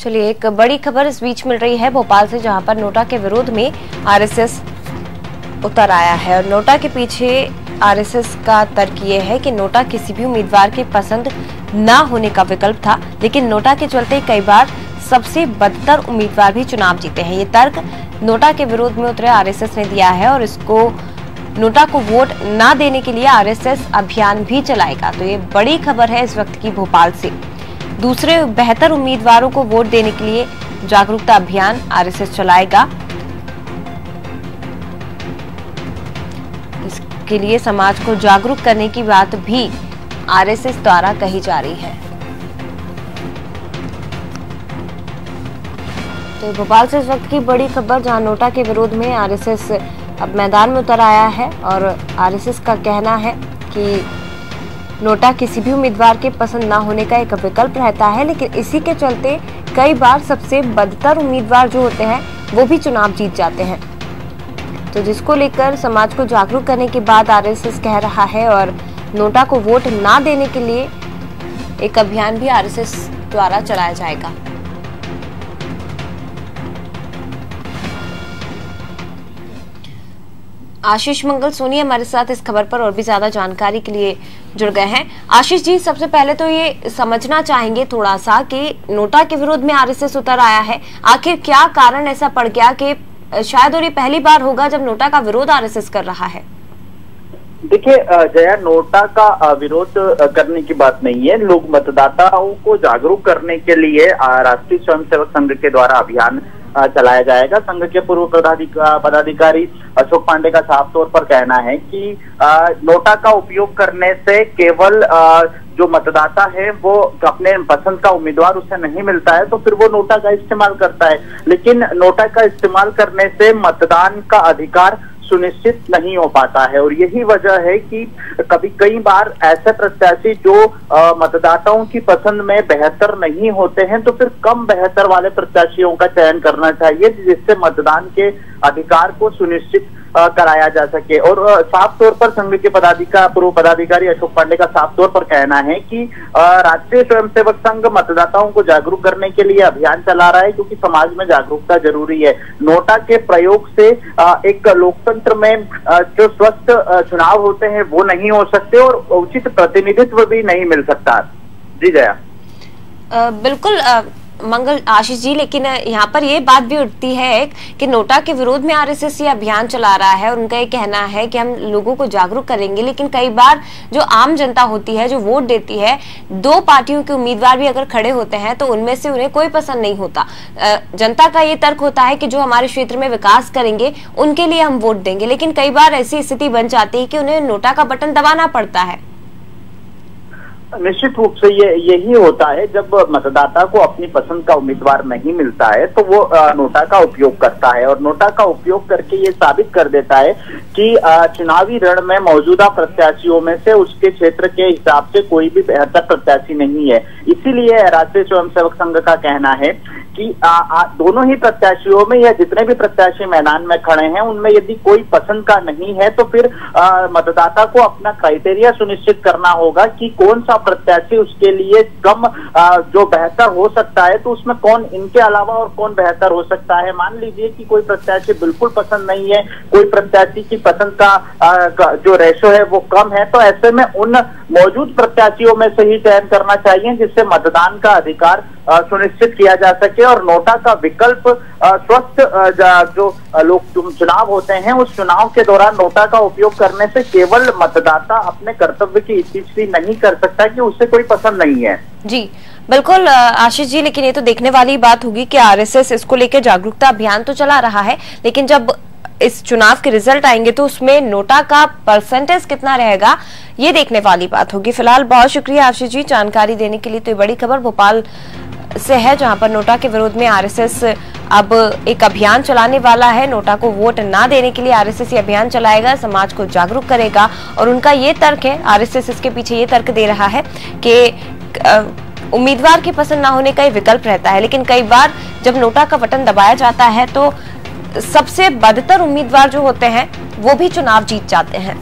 चलिए, एक बड़ी खबर इस बीच मिल रही है भोपाल से, जहाँ पर नोटा के विरोध में आरएसएस उतर आया है। और नोटा के पीछे आरएसएस का तर्क ये है कि नोटा किसी भी उम्मीदवार की पसंद ना होने का विकल्प था, लेकिन नोटा के चलते कई बार सबसे बदतर उम्मीदवार भी चुनाव जीते हैं। ये तर्क नोटा के विरोध में उतरे आरएसएस ने दिया है और इसको, नोटा को वोट ना देने के लिए आरएसएस अभियान भी चलाएगा। तो ये बड़ी खबर है इस वक्त की भोपाल से। दूसरे बेहतर उम्मीदवारों को वोट देने के लिए जागरूकता अभियान आरएसएस चलाएगा। इसके लिए समाज को जागरूक करने की बात भी आरएसएस द्वारा कही जा रही है। तो भोपाल से इस वक्त की बड़ी खबर जहाँ नोटा के विरोध में आरएसएस अब मैदान में उतर आया है और आरएसएस का कहना है कि नोटा किसी भी उम्मीदवार के पसंद ना होने का एक विकल्प रहता है, लेकिन इसी के चलते कई बार सबसे बदतर उम्मीदवार जो होते हैं, वो भी चुनाव जीत जाते हैं। तो जिसको लेकर समाज को जागरूक करने के बाद आरएसएस कह रहा है और नोटा को वोट ना देने के लिए एक अभियान भी आरएसएस द्वारा चलाया जाएगा। आशीष मंगल सोनी हमारे साथ इस खबर पर और भी ज़्यादा जानकारी के लिए जुड़ गए हैं। आशीष जी, सबसे पहले तो ये समझना चाहेंगे थोड़ा सा कि नोटा के विरोध में आरएसएस उतर आया है। आखिर क्या कारण ऐसा पड़ गया कि शायद और ये पहली बार होगा जब नोटा का विरोध आरएसएस कर रहा है? देखिए जया, नोटा का विरोध करने की बात नहीं है। लोग मतदाताओं को जागरूक करने के लिए राष्ट्रीय स्वयंसेवक संघ के द्वारा अभियान चलाया जाएगा। संघ के पूर्व पदाधिकारी अशोक पांडे का साफ़ तौर पर कहना है कि नोटा का उपयोग करने से केवल जो मतदाता है, वो अपने पसंद का उम्मीदवार उसे नहीं मिलता है तो फिर वो नोटा का इस्तेमाल करता है। लेकिन नोटा का इस्तेमाल करने से मतदान का अधिकार सुनिश्चित नहीं हो पाता है। और यही वजह है कि कभी कई बार ऐसे प्रत्याशी जो मतदाताओं की पसंद में बेहतर नहीं होते हैं तो फिर कम बेहतर वाले प्रत्याशियों का चयन करना चाहिए, जिससे मतदान के अधिकार को सुनिश्चित कराया जा सके। और साफ़ तौर पर संघ के पदाधिकारी पूर्व पदाधिकारी अशोक पांडे का साफ़ तौर पर कहना है कि राष्ट्रीय स्वयंसेवक संघ मतदाताओं को जागरूक करने के लिए अभियान चला रहा है क्योंकि समाज में जागरूकता ज़रूरी है। नोटा के प्रयोग से एक लोकतंत्र में जो स्वस्थ चुनाव होते हैं वो नहीं हो सकते और उचित प्रतिनिधित्व भी नहीं मिल सकता। जी जया। बिल्कुल मंगल, आशीष जी, लेकिन यहाँ पर ये बात भी उठती है कि नोटा के विरोध में आरएसएस ये अभियान चला रहा है और उनका ये कहना है कि हम लोगों को जागरूक करेंगे। लेकिन कई बार जो आम जनता होती है, जो वोट देती है, दो पार्टियों के उम्मीदवार भी अगर खड़े होते हैं तो उनमें से उन्हें कोई पसंद नहीं होता। जनता का ये तर्क होता है कि जो हमारे क्षेत्र में विकास करेंगे, उनके लिए हम वोट देंगे। लेकिन कई बार ऐसी स्थिति बन जाती है कि उन्हें नोटा का बटन दबाना पड़ता है। निश्चित रूप से ये, यही होता है, जब मतदाता को अपनी पसंद का उम्मीदवार नहीं मिलता है तो वो नोटा का उपयोग करता है और नोटा का उपयोग करके ये साबित कर देता है कि चुनावी रण में मौजूदा प्रत्याशियों में से उसके क्षेत्र के हिसाब से कोई भी बेहतर प्रत्याशी नहीं है। इसीलिए राष्ट्रीय स्वयंसेवक संघ का कहना है कि आ, आ, दोनों ही प्रत्याशियों में या जितने भी प्रत्याशी मैदान में खड़े हैं उनमें यदि कोई पसंद का नहीं है तो फिर आ, मतदाता को अपना क्राइटेरिया सुनिश्चित करना होगा कि कौन सा प्रत्याशी उसके लिए कम आ, जो बेहतर हो सकता है तो उसमें कौन इनके अलावा और कौन बेहतर हो सकता है। मान लीजिए कि कोई प्रत्याशी बिल्कुल पसंद नहीं है कोई प्रत्याशी की पसंद का, आ, जो रेशो है वो कम है तो ऐसे में उन मौजूद प्रत्याशियों में से ही चयन करना चाहिए जिससे मतदान का अधिकार सुनिश्चित किया जा सके। और नोटा का विकल्प स्वस्थ जो लोग चुनाव होते हैं, उस चुनाव के दौरान नोटा का उपयोग करने से केवल मतदाता अपने कर्तव्य की इच्छी नहीं कर सकता कि उसे कोई पसंद नहीं है। जी, बिल्कुल आशीष जी, लेकिन ये तो देखने वाली बात होगी कि आरएसएस इसको लेकर जागरूकता अभियान तो चला रहा है, लेकिन जब इस चुनाव के रिज़ल्ट आएँगे तो उसमें नोटा का परसेंटेज कितना रहेगा, ये देखने वाली बात होगी। फ़िलहाल बहुत शुक्रिया आशीष जी जानकारी देने के लिए। तो ये बड़ी खबर भोपाल से है, जहाँ पर नोटा के विरोध में आरएसएस अब एक अभियान चलाने वाला है। नोटा को वोट ना देने के लिए आरएसएस ये अभियान चलाएगा, समाज को जागरूक करेगा और उनका ये तर्क है, आरएसएस इसके पीछे ये तर्क दे रहा है कि उम्मीदवार की पसंद ना होने का ही विकल्प रहता है। लेकिन कई बार जब नोटा का बटन दबाया जाता है तो सबसे बदतर उम्मीदवार जो होते हैं, वो भी चुनाव जीत जाते हैं।